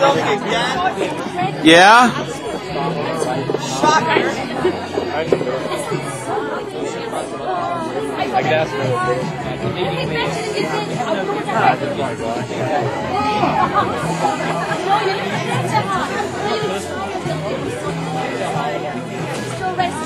Yeah? I could ask her.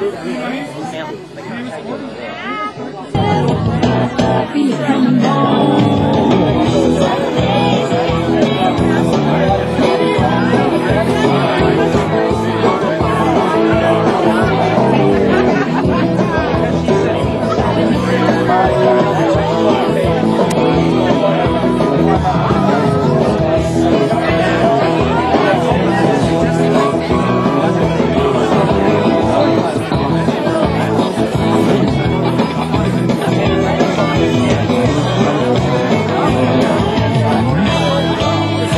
rest. 네.